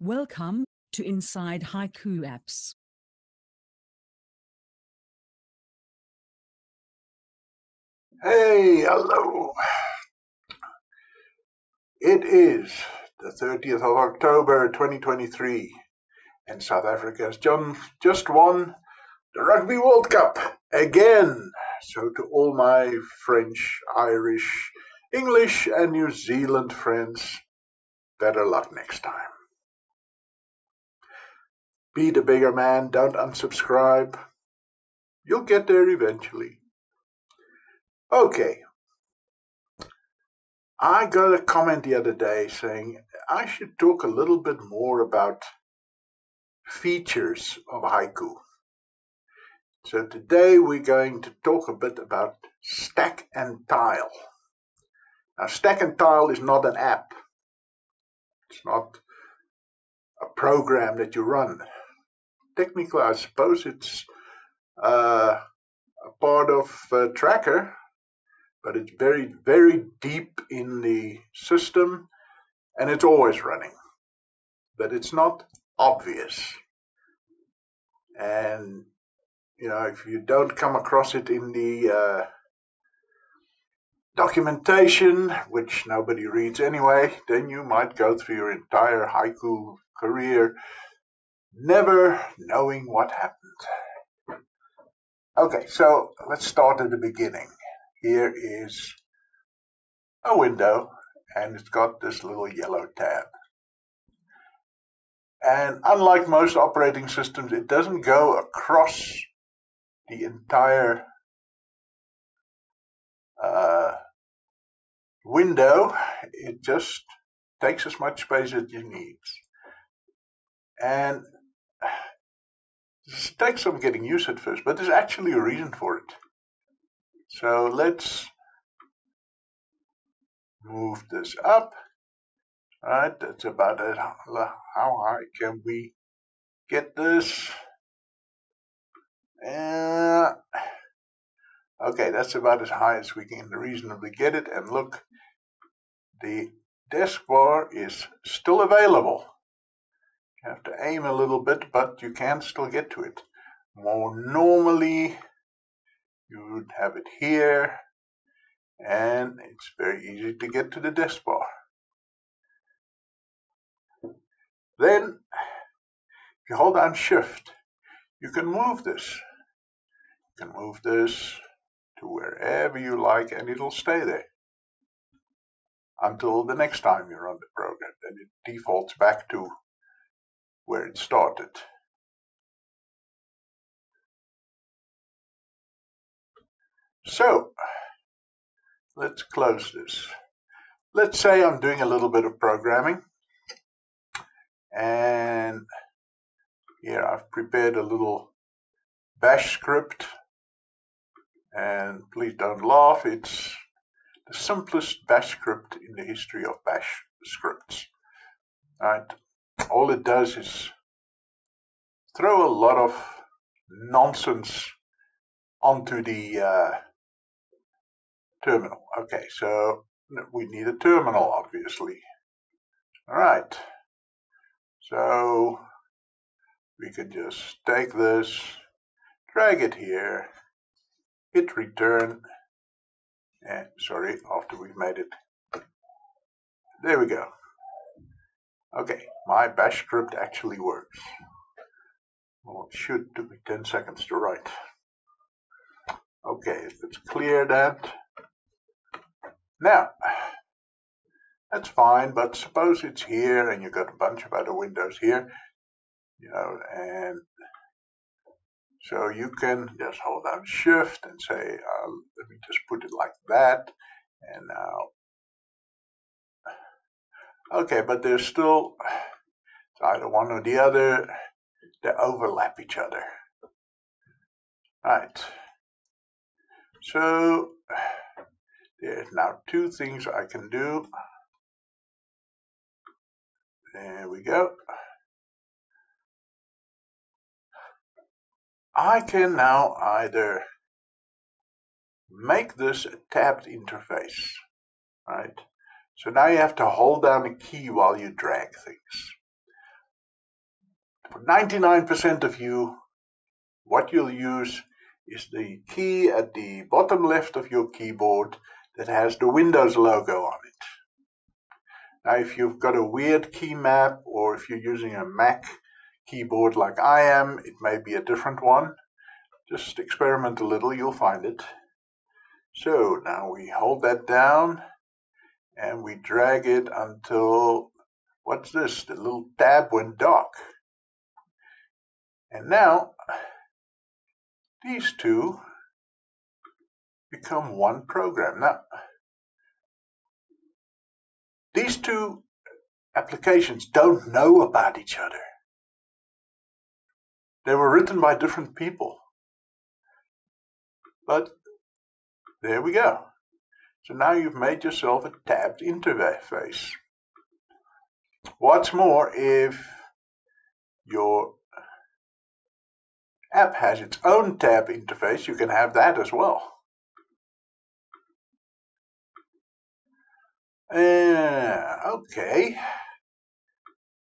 Welcome to Inside Haiku Apps. Hey, hello. It is the 30th of October 2023, and South Africa has just won the Rugby World Cup again. So, to all my French, Irish, English, and New Zealand friends, better luck next time. Be the bigger man, don't unsubscribe. You'll get there eventually. Okay. I got a comment the other day saying I should talk a little bit more about features of haiku. So today we're going to talk a bit about Stack and Tile. Now Stack and Tile is not an app. It's not a program that you run technically, I suppose it's uh, a part of Tracker, but it's very, very deep in the system and it's always running. But it's not obvious. And, you know, if you don't come across it in the uh, documentation, which nobody reads anyway, then you might go through your entire haiku career never knowing what happened. Okay, so let's start at the beginning. Here is a window and it's got this little yellow tab. And unlike most operating systems, it doesn't go across the entire uh, window. It just takes as much space as it needs. And this takes some getting used at first, but there's actually a reason for it. So let's move this up. All right, that's about it. How high can we get this? Uh, okay, that's about as high as we can reasonably get it. And look, the Deskbar is still available. You have to aim a little bit, but you can still get to it. More normally, you would have it here, and it's very easy to get to the Deskbar. Then, if you hold down Shift, you can move this. Can move this to wherever you like, and it'll stay there until the next time you run the program. Then it defaults back to where it started. So let's close this. Let's say I'm doing a little bit of programming and here I've prepared a little bash script and please don't laugh it's the simplest bash script in the history of bash scripts. Right all it does is throw a lot of nonsense onto the uh, terminal. Okay, so we need a terminal, obviously. All right, so we can just take this, drag it here, hit return, and sorry, after we've made it. There we go. Okay, my bash script actually works. Well, it should took me 10 seconds to write. Okay, let's clear that. Now, that's fine, but suppose it's here and you've got a bunch of other windows here, you know, and so you can just hold down shift and say, uh, let me just put it like that. And now Okay, but there's still either one or the other. They overlap each other. Right. So there's now two things I can do. There we go. I can now either make this a tabbed interface, right? So now you have to hold down a key while you drag things. For 99% of you, what you'll use is the key at the bottom left of your keyboard that has the Windows logo on it. Now if you've got a weird key map or if you're using a Mac keyboard like I am, it may be a different one. Just experiment a little, you'll find it. So now we hold that down and we drag it until, what's this? The little tab went dark. And now these two become one program. Now, these two applications don't know about each other. They were written by different people. But there we go. So now you've made yourself a tabbed interface. What's more, if your app has its own tab interface, you can have that as well. Uh, okay.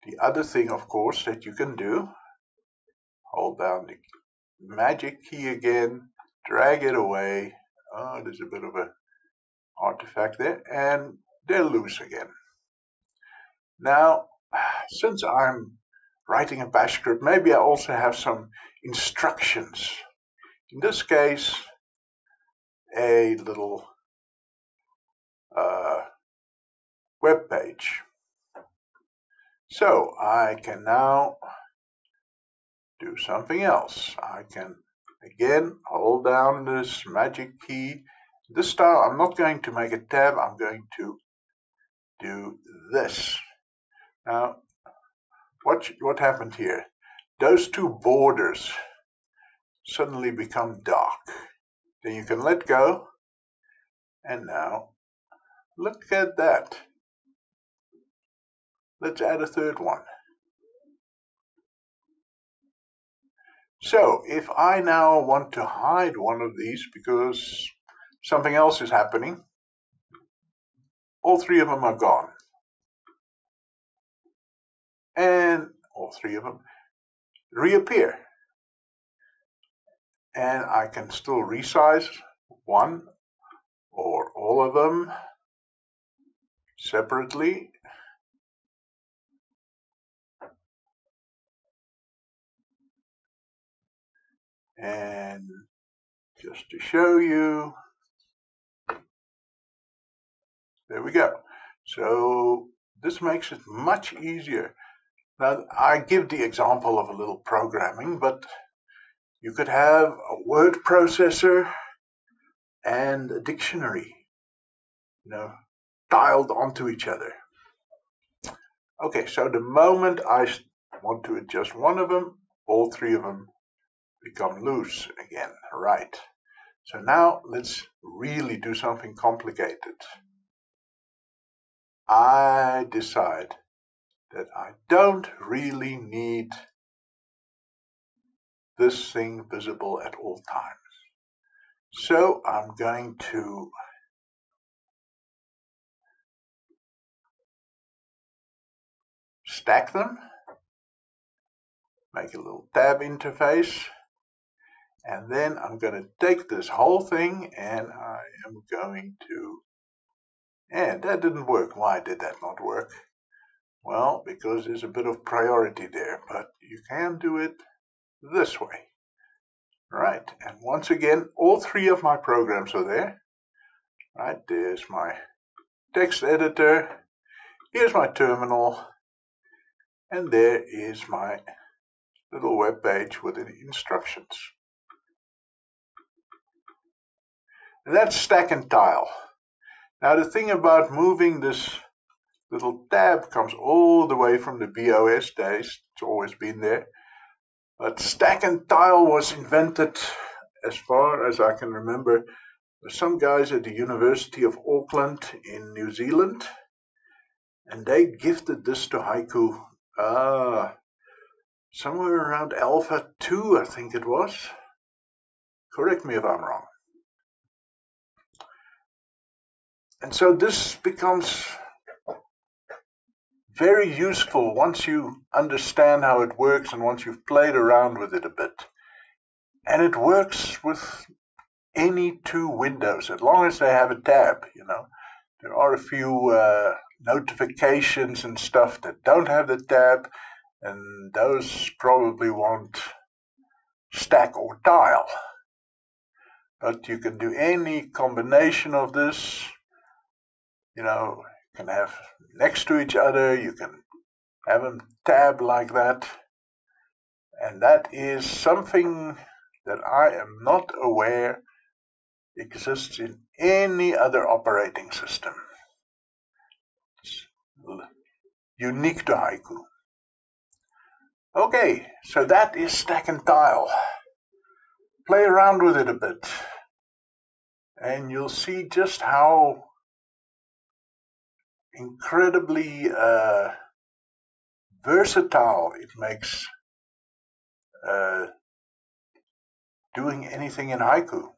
The other thing, of course, that you can do, hold down the magic key again, drag it away. Oh, there's a bit of a artifact there, and they're loose again. Now, since I'm writing a bash script, maybe I also have some instructions. In this case, a little uh, web page. So I can now do something else. I can again hold down this magic key. This time I'm not going to make a tab, I'm going to do this. Now what, what happened here? Those two borders suddenly become dark. Then you can let go. And now, look at that. Let's add a third one. So if I now want to hide one of these because something else is happening, all three of them are gone and all three of them reappear. And I can still resize one or all of them separately. And just to show you, there we go. So this makes it much easier now, I give the example of a little programming, but you could have a word processor and a dictionary, you know, dialed onto each other. Okay, so the moment I want to adjust one of them, all three of them become loose again, right? So now let's really do something complicated. I decide that I don't really need this thing visible at all times. So I'm going to stack them, make a little tab interface, and then I'm going to take this whole thing and I am going to, and that didn't work. Why did that not work? Well, because there's a bit of priority there, but you can do it this way. Right, and once again, all three of my programs are there. Right, there's my text editor, here's my terminal, and there is my little web page with the instructions. And that's stack and tile. Now the thing about moving this little tab comes all the way from the BeOS days. It's always been there. But stack and tile was invented, as far as I can remember, by some guys at the University of Auckland in New Zealand. And they gifted this to Haiku uh, somewhere around Alpha 2, I think it was. Correct me if I'm wrong. And so this becomes very useful once you understand how it works and once you've played around with it a bit. And it works with any two windows, as long as they have a tab, you know. There are a few uh, notifications and stuff that don't have the tab, and those probably won't stack or tile. But you can do any combination of this. You know, you can have next to each other, you can have them tab like that. And that is something that I am not aware exists in any other operating system. It's unique to Haiku. Okay, so that is stack and tile. Play around with it a bit and you'll see just how incredibly uh, versatile it makes uh, doing anything in haiku.